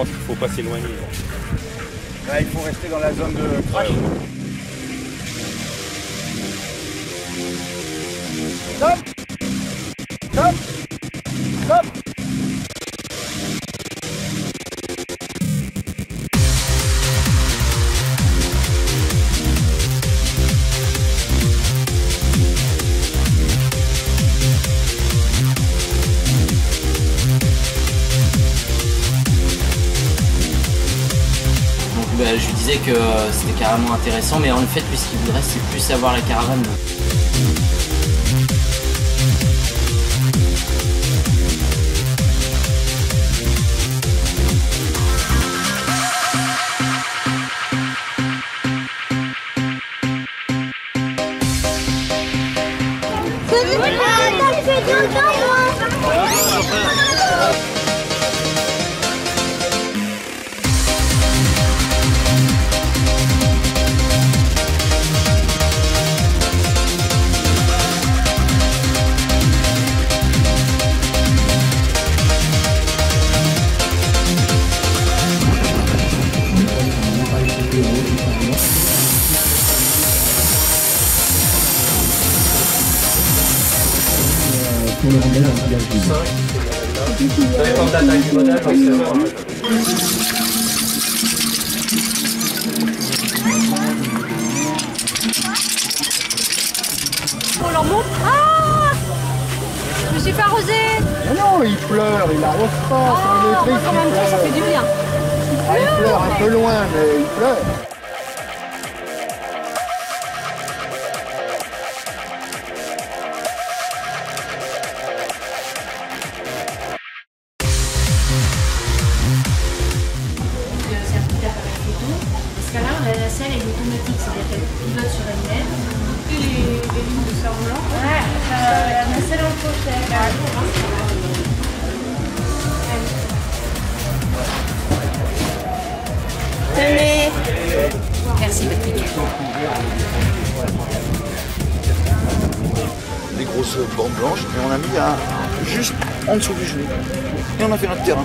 pense qu'il faut pas s'éloigner. Là, il faut rester dans la zone de crash. Stop bah, je lui disais que euh, c'était carrément intéressant, mais en fait, lui, ce qu'il voudrait, c'est plus savoir la caravane. On leur montre. Ah Je me suis fait arroser. Mais non, il pleure, il arrose pas. Ah, c'est un électrique, en même temps, ça fait du bien. Ah, il pleure un peu loin, mais il pleure. pilote sur elle-même. Et les, les lignes de cerf-volant. Ouais, euh, la selle en crochet. Tenez Merci Patrick. Des grosses bandes blanches, et on a mis à juste en dessous du genou. Et on a fait notre terrain.